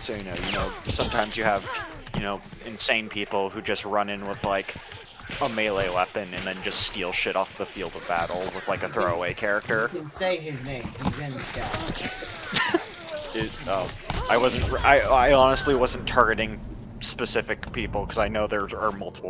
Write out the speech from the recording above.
so you know, you know, sometimes you have, you know, insane people who just run in with like a melee weapon and then just steal shit off the field of battle with like a throwaway character. You can say his name. He's in the chat. It, oh, I wasn't. I I honestly wasn't targeting specific people because I know there are multiple